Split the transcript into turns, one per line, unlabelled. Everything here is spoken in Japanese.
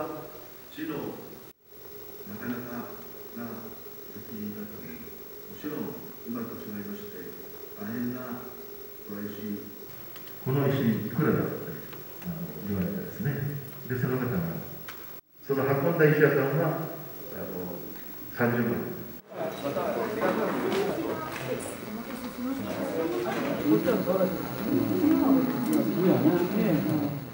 なかなかな時だと思います。もちろん、今と違いまして、大変なご来賓、
この石いくらだってあの言われたですね、で、その方が、その運んだ石屋さんは、あの30万。
こっ。